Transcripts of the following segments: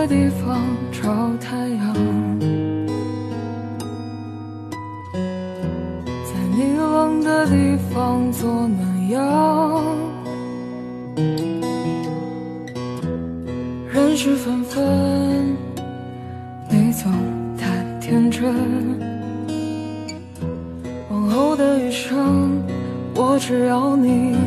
的地方找太阳，在你冷的地方做暖阳。人事纷纷，你总太天真。往后的余生，我只要你。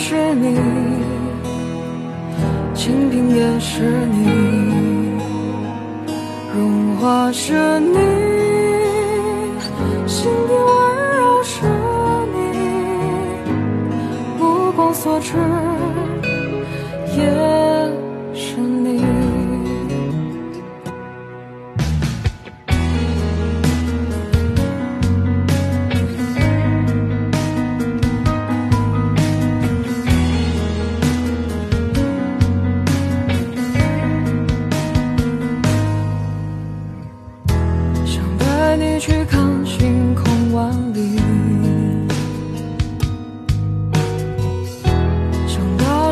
是你，清贫也是你，荣华是你，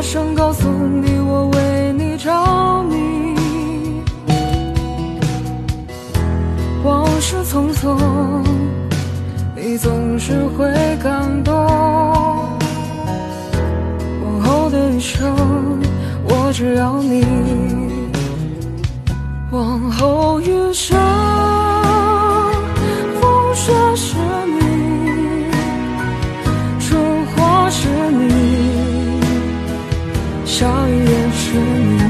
声告诉你我为你着迷。往事匆匆，你总是会感动。往后的余生，我只要你。往后余生着你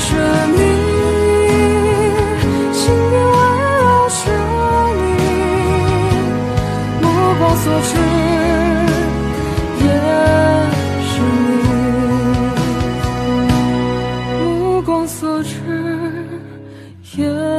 是你心底温柔是你目光所至也是你目光所至也